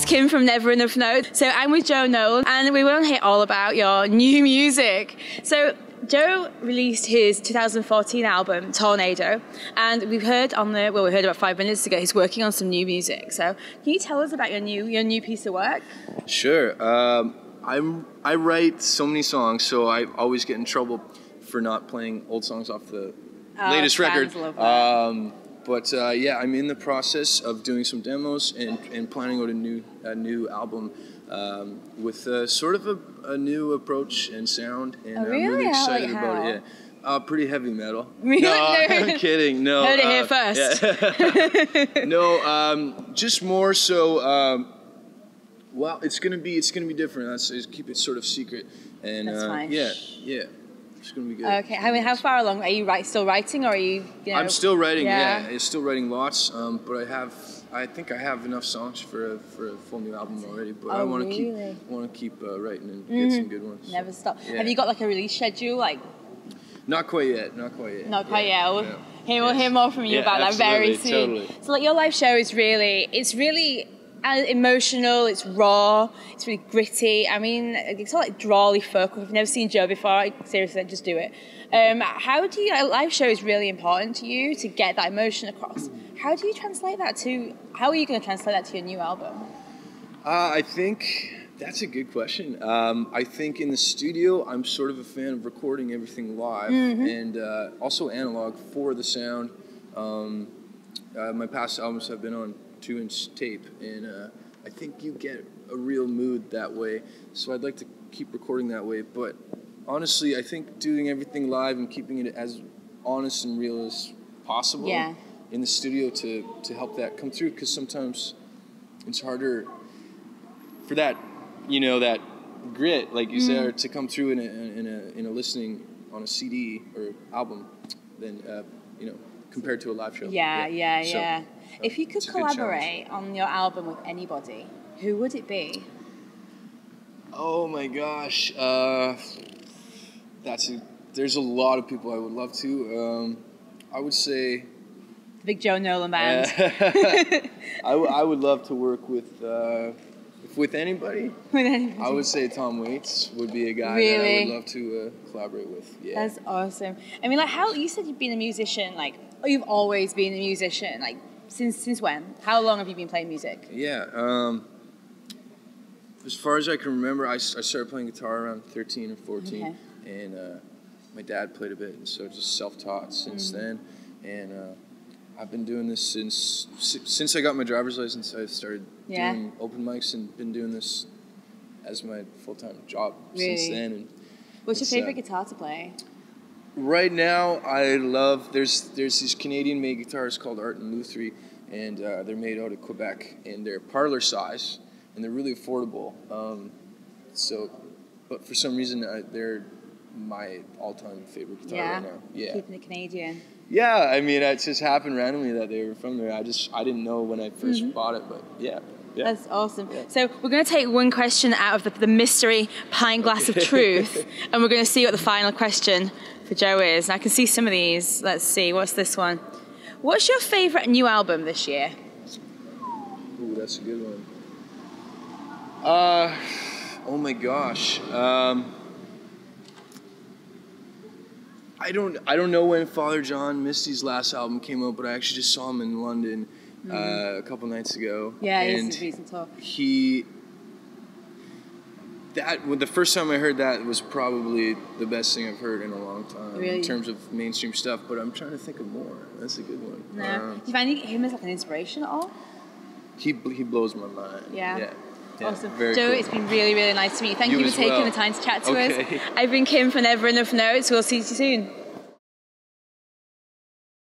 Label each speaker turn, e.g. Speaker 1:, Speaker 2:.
Speaker 1: from Never Enough Notes. So I'm with Joe Nolan, and we want to hear all about your new music. So Joe released his 2014 album Tornado, and we've heard on the well, we heard about five minutes ago. He's working on some new music. So can you tell us about your new your new piece of work?
Speaker 2: Sure. Um, I'm I write so many songs, so I always get in trouble for not playing old songs off the
Speaker 1: Oh,
Speaker 2: latest record. Um, but uh, yeah, I'm in the process of doing some demos and, and planning out a new a new album um, with uh, sort of a, a new approach and sound, and
Speaker 1: Oh,
Speaker 2: I'm
Speaker 1: really?
Speaker 2: really
Speaker 1: How- like
Speaker 2: excited about it. Yeah. Uh, pretty heavy metal.
Speaker 1: Really?
Speaker 2: No, I'm kidding. No.
Speaker 1: Heard it here
Speaker 2: uh,
Speaker 1: first.
Speaker 2: yeah. no, um, just more so. Um, well, it's gonna be it's gonna be different. Let's keep it sort of secret. And
Speaker 1: That's
Speaker 2: uh,
Speaker 1: fine.
Speaker 2: yeah, yeah, it's gonna be good.
Speaker 1: Okay. How, how far along are you? Write, still writing, or are you? you know,
Speaker 2: I'm still writing.
Speaker 1: Yeah.
Speaker 2: Yeah, I'm still writing lots. Um, but I have I think I have enough songs for a, for a full new album already. But I
Speaker 1: Oh,
Speaker 2: want to
Speaker 1: really? Mm-hmm.
Speaker 2: keep want to keep uh, writing and get some good ones.
Speaker 1: Never stop.
Speaker 2: Yeah.
Speaker 1: Have you got like a release schedule? Like
Speaker 2: Not quite yet. Not quite yet.
Speaker 1: not quite
Speaker 2: Yeah,
Speaker 1: yet. We'll,
Speaker 2: yeah.
Speaker 1: hear, we'll
Speaker 2: Yes.
Speaker 1: hear more from you
Speaker 2: Yeah,
Speaker 1: about that very soon.
Speaker 2: totally.
Speaker 1: So like your live show is really it's really emotional. It's raw. It's really gritty. I mean, it's all like drawly folk. If you've never seen Joe before, I, seriously, just do it. Um, how do you? A live show is really important to you to get that emotion across. How do you translate that to? How are you going to translate that to your new album?
Speaker 2: Uh, I think that's a good question. Um, I think in the studio, I'm sort of a fan of recording everything live and uh, also analog for the sound. Um, uh, my past albums have been on two inch tape, and uh, I think you get a real mood that way. So I'd like to keep recording that way. But honestly, I think doing everything live and keeping it as honest and real as possible
Speaker 1: Yeah.
Speaker 2: in the studio to, to help that come through because sometimes it's harder for that, you know, that grit, like you
Speaker 1: Mm.
Speaker 2: said, to come through in a, in a in a listening on a CD or album, than uh, you know, compared to a live show.
Speaker 1: Yeah, yeah,
Speaker 2: So,
Speaker 1: yeah. if you could
Speaker 2: it's a good challenge.
Speaker 1: collaborate on your album with anybody, who would it be?
Speaker 2: Oh my gosh, uh, that's a, there's a lot of people I would love to. Um, I would say.
Speaker 1: The big Joe Nolan band.
Speaker 2: I, w- I would love to work with uh, if with anybody.
Speaker 1: With anybody.
Speaker 2: I would say Tom Waits would be a guy that I would love to uh, collaborate with. Yeah.
Speaker 1: That's awesome. I mean, like, how you said you've been a musician, like, oh, you've always been a musician, like, since since when? How long have you been playing music?
Speaker 2: yeah. Um, as far as I can remember, I started playing guitar around 13 or 14,
Speaker 1: Okay.
Speaker 2: and uh, my dad played a bit, and so just self-taught since
Speaker 1: Mm-hmm.
Speaker 2: then. And uh, I've been doing this since since I got my driver's license. I've started
Speaker 1: Yeah.
Speaker 2: doing open mics and been doing this as my full-time job
Speaker 1: Really?
Speaker 2: since then. And
Speaker 1: What's your favorite
Speaker 2: uh,
Speaker 1: guitar to play?
Speaker 2: Right now, I love there's there's these Canadian-made guitars called Art and Lutherie, and uh, they're made out of Quebec, and they're parlor size, and they're really affordable. Um, so, but for some reason, I, they're my all-time favorite guitar
Speaker 1: Yeah.
Speaker 2: right now. Yeah,
Speaker 1: Keeping it Canadian.
Speaker 2: yeah. I mean, it just happened randomly that they were from there. I just I didn't know when I 1st bought it, but yeah, yeah.
Speaker 1: That's awesome. So we're going to take one question out of the, the mystery pine glass of truth, and we're going to see what the final question for Joe is. And I can see some of these. Let's see. What's this one? What's your favorite new album this year?
Speaker 2: Ooh, that's a good one. Uh, oh my gosh. Um, I don't I don't know when Father John Misty's last album came out, but I actually just saw him in London uh, a couple nights ago.
Speaker 1: Mm-hmm. Yeah,
Speaker 2: and
Speaker 1: he's a recent tour.
Speaker 2: he that well, the first time I heard that was probably the best thing I've heard in a long time
Speaker 1: Really?
Speaker 2: in terms of mainstream stuff. But I'm trying to think of more. That's a good one.
Speaker 1: No.
Speaker 2: Um,
Speaker 1: Do you find him as like an inspiration at all?
Speaker 2: he he blows my mind.
Speaker 1: Yeah.
Speaker 2: Yeah. Yeah,
Speaker 1: Awesome. Joe,
Speaker 2: cool.
Speaker 1: it's been really, really nice to meet you. Thank you,
Speaker 2: You
Speaker 1: for taking
Speaker 2: well.
Speaker 1: the time to chat to
Speaker 2: Okay.
Speaker 1: us. I've been Kim from Never Enough Notes. We'll see you soon.